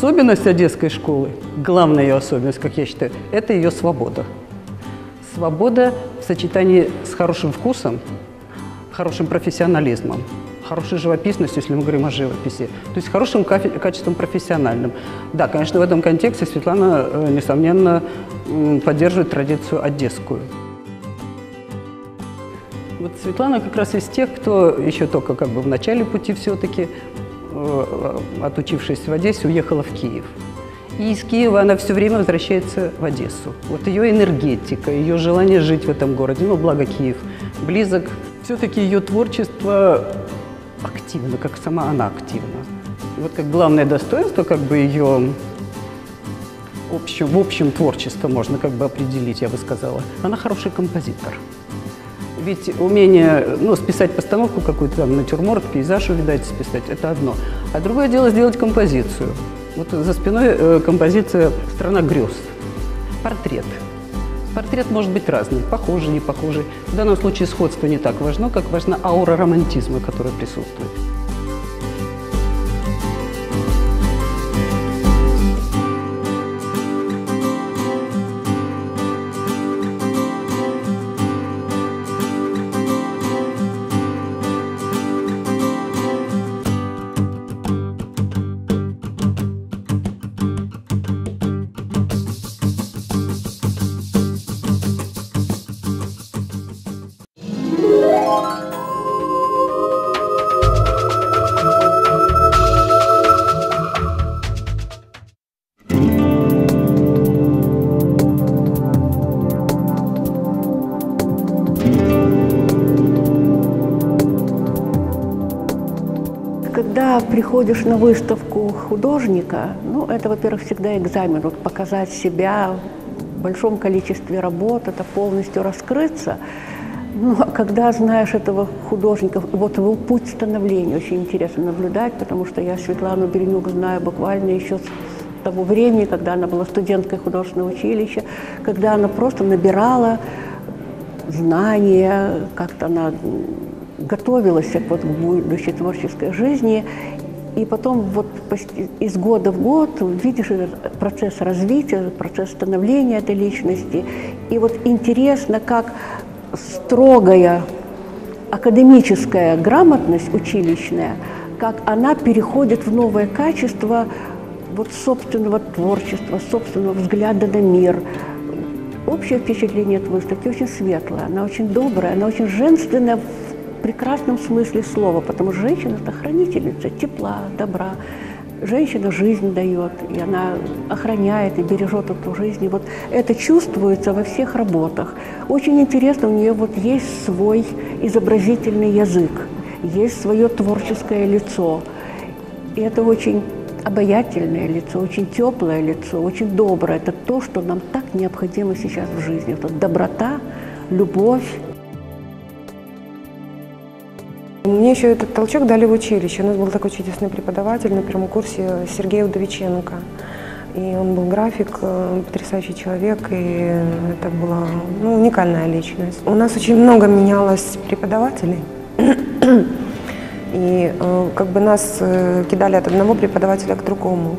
Особенность одесской школы, главная ее особенность, как я считаю, это ее свобода. Свобода в сочетании с хорошим вкусом, хорошим профессионализмом, хорошей живописностью, если мы говорим о живописи, то есть хорошим качеством профессиональным. Да, конечно, в этом контексте Светлана, э, несомненно, поддерживает традицию одесскую. Вот Светлана как раз из тех, кто еще только как бы в начале пути все-таки отучившись в Одессе, уехала в Киев. И из Киева она все время возвращается в Одессу. Вот ее энергетика, ее желание жить в этом городе, ну, благо Киев близок. Все-таки ее творчество активно, как сама она активна. Вот как главное достоинство, как бы ее общем, в общем творчество можно как бы определить, я бы сказала. Она хороший композитор. Ведь умение ну, списать постановку какую-то, там, натюрморт, пейзаж увидать, списать – это одно. А другое дело сделать композицию. Вот за спиной э, композиция «Страна грез», портрет. Портрет может быть разный, похожий, не похожий. В данном случае сходство не так важно, как важна аура романтизма, которая присутствует. Приходишь на выставку художника, ну, это, во-первых, всегда экзамен, вот показать себя в большом количестве работ, это полностью раскрыться. Ну, а когда знаешь этого художника, вот его путь становления очень интересно наблюдать, потому что я Светлану Беренюк знаю буквально еще с того времени, когда она была студенткой художественного училища, когда она просто набирала знания, как-то она готовилась вот, к будущей творческой жизни. И потом вот из года в год видишь процесс развития, процесс становления этой личности. И вот интересно, как строгая академическая грамотность училищная, как она переходит в новое качество вот собственного творчества, собственного взгляда на мир. Общее впечатление от выставки очень светлое, она очень добрая, она очень женственная прекрасном смысле слова, потому что женщина – это хранительница тепла, добра. Женщина жизнь дает, и она охраняет и бережет эту жизнь. И вот это чувствуется во всех работах. Очень интересно, у нее вот есть свой изобразительный язык, есть свое творческое лицо. И это очень обаятельное лицо, очень теплое лицо, очень доброе. Это то, что нам так необходимо сейчас в жизни. Это доброта, любовь, Мне еще этот толчок дали в училище. У нас был такой чудесный преподаватель на первом курсе Сергей Удовиченко. И он был график, э, потрясающий человек, и это была ну, уникальная личность. У нас очень много менялось преподавателей. И э, как бы нас э, кидали от одного преподавателя к другому.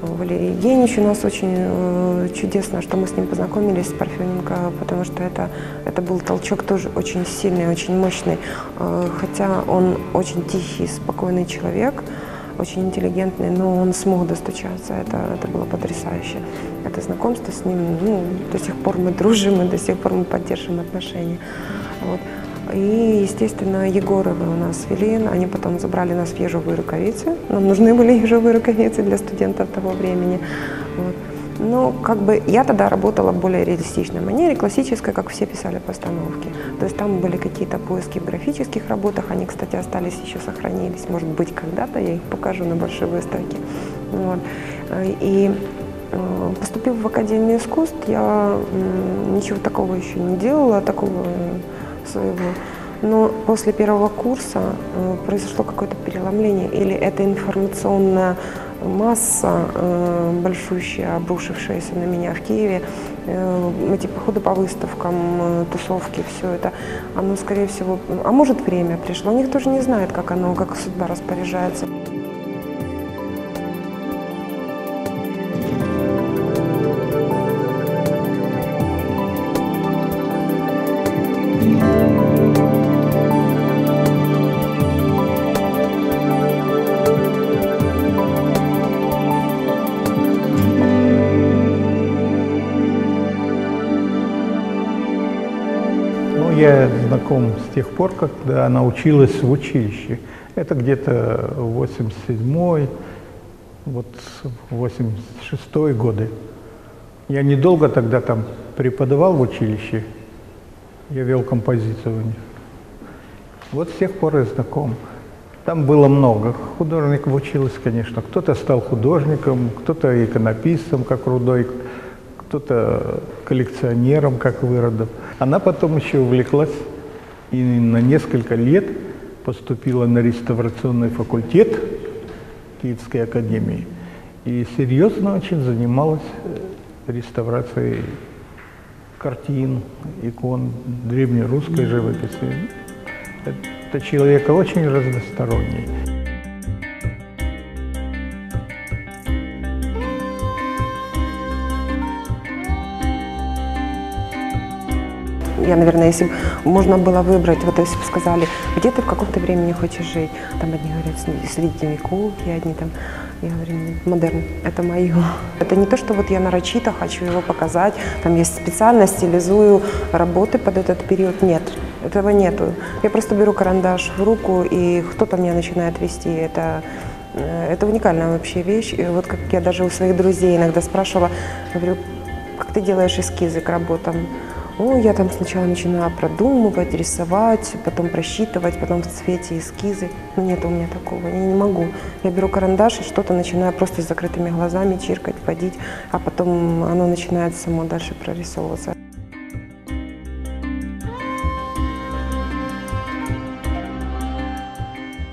Валерий Евгеньевич у нас очень э, чудесно, что мы с ним познакомились, с Парфененко, потому что это, это был толчок тоже очень сильный, очень мощный. Э, хотя он очень тихий, спокойный человек, очень интеллигентный, но он смог достучаться, это, это было потрясающе. Это знакомство с ним, ну, до сих пор мы дружим, и до сих пор мы поддерживаем отношения. Вот. И, естественно, Егоровы у нас вели, они потом забрали нас в ежовые рукавицы. Нам нужны были ежовые рукавицы для студентов того времени. Вот. Но как бы я тогда работала в более реалистичной манере, классической, как все писали постановки. То есть там были какие-то поиски в графических работах, они, кстати, остались еще, сохранились. Может быть, когда-то я их покажу на большой выставке. Вот. И э, поступив в Академию искусств, я ничего такого еще не делала, такого своего. Но после первого курса э, произошло какое-то переломление, или это информационная масса э, большущая, обрушившаяся на меня в Киеве, э, эти походы по выставкам, тусовки, все это, оно, скорее всего, а может время пришло, никто же не знает, как оно, как судьба распоряжается. Знаком с тех пор, когда она училась в училище. Это где-то 87-й, вот 86-й годы. Я недолго тогда там преподавал в училище, я вел композицию. Вот с тех пор и знаком. Там было много художников училось, конечно. Кто-то стал художником, кто-то иконописцем, как Рудой, кто-то коллекционером, как Выродов. Она потом еще увлеклась и на несколько лет поступила на реставрационный факультет Киевской академии и серьезно очень занималась э, реставрацией картин, икон древнерусской живописи. Это человек очень разносторонний. Я, наверное, если бы можно было выбрать, вот если бы сказали, где ты в каком-то времени хочешь жить, там одни говорят средневековье, одни там, я говорю, модерн, это мое. Это не то, что вот я нарочито хочу его показать, там есть специально стилизую работы под этот период, нет, этого нету. Я просто беру карандаш в руку, и кто-то меня начинает вести, это э, это уникальная вообще вещь. И вот как я даже у своих друзей иногда спрашивала, говорю, как ты делаешь эскизы к работам? Ну, я там сначала начинаю продумывать, рисовать, потом просчитывать, потом в цвете эскизы. Но нет у меня такого, я не могу. Я беру карандаш и что-то начинаю просто с закрытыми глазами чиркать, водить, а потом оно начинает само дальше прорисовываться.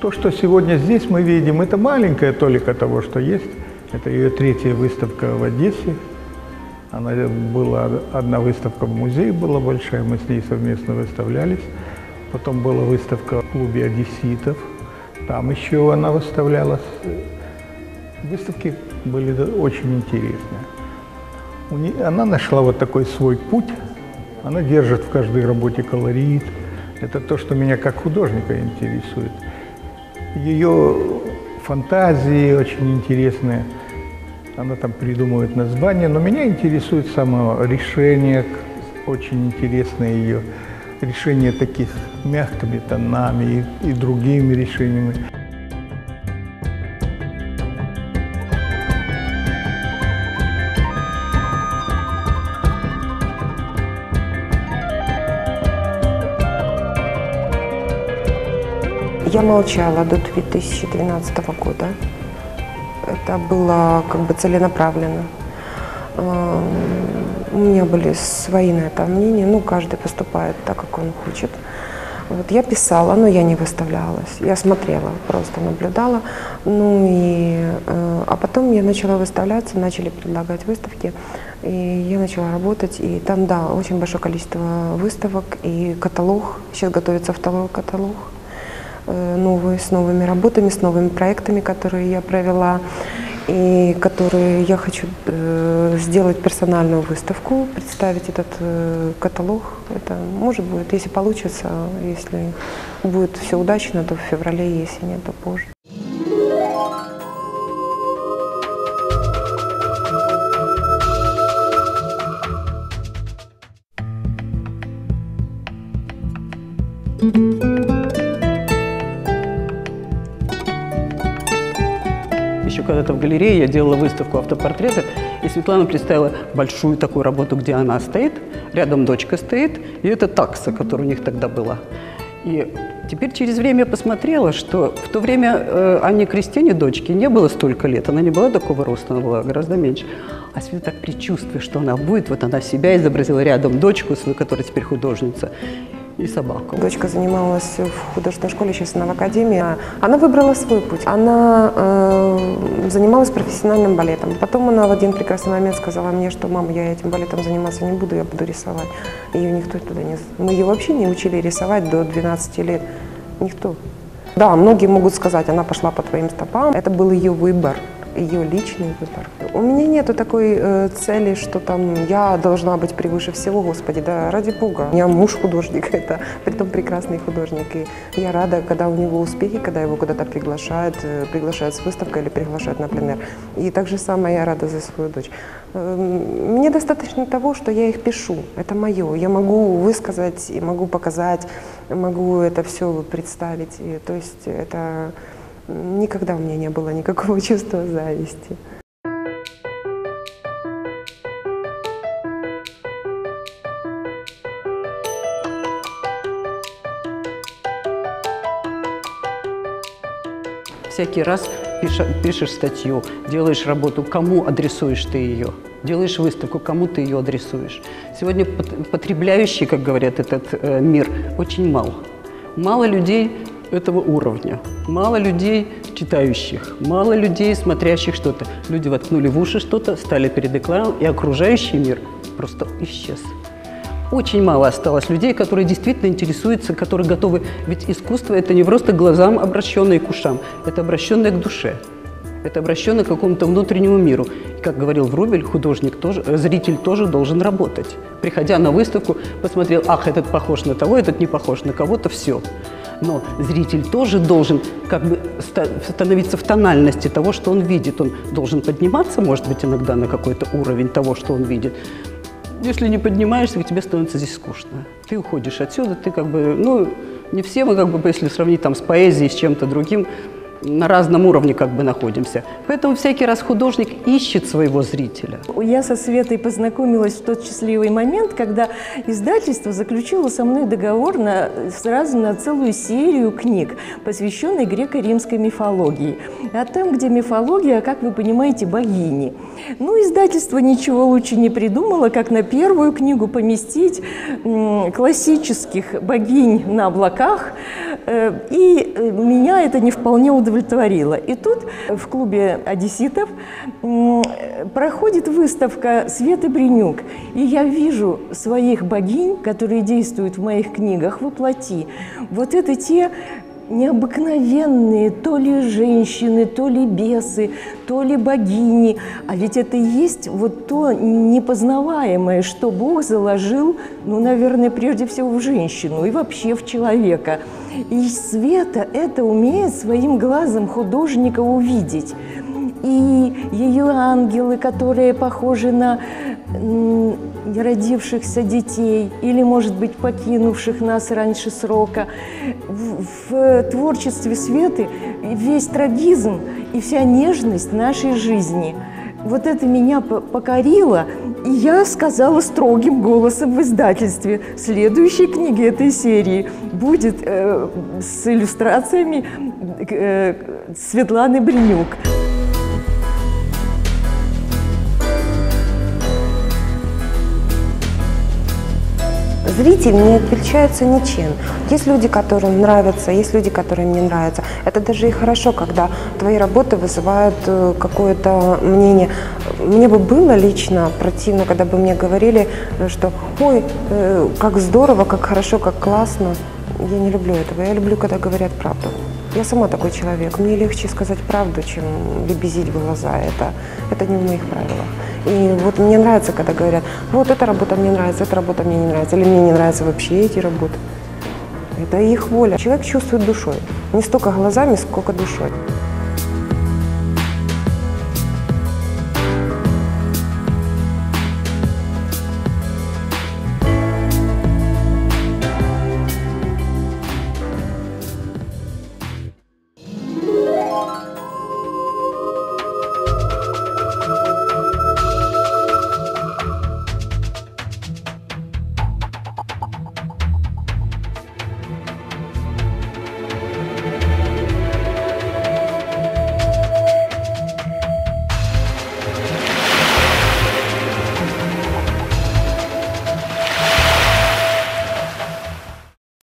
То, что сегодня здесь мы видим, это маленькая толика того, что есть. Это ее третья выставка в Одессе. Она была, одна выставка в музее была большая, мы с ней совместно выставлялись. Потом была выставка в клубе одесситов, там еще она выставлялась. Выставки были очень интересные. Она нашла вот такой свой путь, она держит в каждой работе колорит. Это то, что меня как художника интересует. Ее фантазии очень интересные – она там придумывает название, но меня интересует само решение, очень интересное ее решение таких мягкими тонами и, и другими решениями. Я молчала до 2012 года. Это было как бы целенаправленно. Эм, у меня были свои на это мнения, ну, каждый поступает так, как он хочет. Вот я писала, но я не выставлялась. Я смотрела, просто наблюдала. Ну и, э, а потом я начала выставляться, начали предлагать выставки. И я начала работать. И там, да, очень большое количество выставок и каталог. Сейчас готовится второй каталог новые, с новыми работами, с новыми проектами, которые я провела и которые я хочу э, сделать персональную выставку, представить этот э, каталог. Это может будет, если получится, если будет все удачно, то в феврале, если нет, то позже. Галерее я делала выставку автопортрета, и Светлана представила большую такую работу, где она стоит, рядом дочка стоит, и это такса, которая у них тогда была. И теперь через время я посмотрела, что в то время э, Анне Кристине, дочке, не было столько лет, она не была такого роста, она была гораздо меньше. А Света так предчувствуя, что она будет, вот она себя изобразила рядом, дочку свою, которая теперь художница и собаку. Дочка занималась в художественной школе, сейчас она в академии. Она выбрала свой путь. Она э, занималась профессиональным балетом. Потом она в один прекрасный момент сказала мне, что мама, я этим балетом заниматься не буду, я буду рисовать. Ее никто туда не... Мы ее вообще не учили рисовать до 12 лет. Никто. Да, многие могут сказать, она пошла по твоим стопам. Это был ее выбор. Ее личный выбор. У меня нету такой э, цели, что там я должна быть превыше всего, Господи, да ради Бога. У меня муж художник, это притом прекрасный художник, и я рада, когда у него успехи, когда его куда-то приглашают, э, приглашают с выставкой или приглашают на пленер. И так же самое я рада за свою дочь. Э, мне достаточно того, что я их пишу, это мое, я могу высказать, и могу показать, могу это все представить, и, то есть это никогда у меня не было никакого чувства зависти. Всякий раз пишешь, статью, делаешь работу, кому адресуешь ты ее? Делаешь выставку, кому ты ее адресуешь? Сегодня потребляющий, как говорят, этот э, мир очень мал. Мало людей этого уровня. Мало людей читающих, мало людей, смотрящих что-то. Люди воткнули в уши что-то, стали перед экраном, и окружающий мир просто исчез. Очень мало осталось людей, которые действительно интересуются, которые готовы. Ведь искусство – это не просто глазам обращенное к ушам, это обращенное к душе. Это обращенное к какому-то внутреннему миру. И, как говорил Врубель, художник тоже, зритель тоже должен работать. Приходя на выставку, посмотрел, ах, этот похож на того, этот не похож на кого-то, все но зритель тоже должен как бы становиться в тональности того, что он видит. Он должен подниматься, может быть, иногда на какой-то уровень того, что он видит. Если не поднимаешься, тебе становится здесь скучно. Ты уходишь отсюда, ты как бы, ну, не все мы, как бы, если сравнить там с поэзией, с чем-то другим, на разном уровне как бы находимся. Поэтому всякий раз художник ищет своего зрителя. Я со Светой познакомилась в тот счастливый момент, когда издательство заключило со мной договор на, сразу на целую серию книг, посвященной греко-римской мифологии. А там, где мифология, как вы понимаете, богини. Ну, издательство ничего лучше не придумало, как на первую книгу поместить классических богинь на облаках. Э, и э, меня это не вполне удовлетворило. И тут в клубе одесситов проходит выставка Светы Бринюк. И я вижу своих богинь, которые действуют в моих книгах, воплоти. Вот это те необыкновенные то ли женщины, то ли бесы, то ли богини. А ведь это и есть вот то непознаваемое, что Бог заложил, ну, наверное, прежде всего в женщину и вообще в человека. И Света это умеет своим глазом художника увидеть. И ее ангелы, которые похожи на родившихся детей или, может быть, покинувших нас раньше срока. В, творчестве Светы весь трагизм и вся нежность нашей жизни. Вот это меня покорило, и я сказала строгим голосом в издательстве, следующей книги этой серии будет э, с иллюстрациями э, Светланы Бринюк. Зритель не отличается ничем. Есть люди, которым нравятся, есть люди, которым не нравятся. Это даже и хорошо, когда твои работы вызывают э, какое-то мнение. Мне бы было лично противно, когда бы мне говорили, э, что «Ой, э, как здорово, как хорошо, как классно». Я не люблю этого. Я люблю, когда говорят правду. Я сама такой человек. Мне легче сказать правду, чем лебезить в глаза. Это, это не в моих правилах. И вот мне нравится, когда говорят, вот эта работа мне нравится, эта работа мне не нравится, или мне не нравятся вообще эти работы. Это их воля. Человек чувствует душой. Не столько глазами, сколько душой.